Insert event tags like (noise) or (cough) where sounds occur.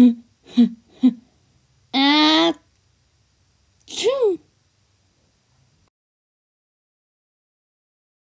(laughs) Ah,